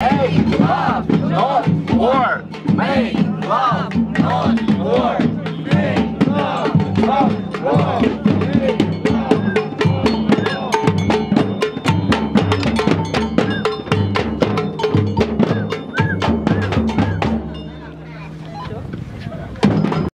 Make love, not war. Make love, not war. Make love, not war.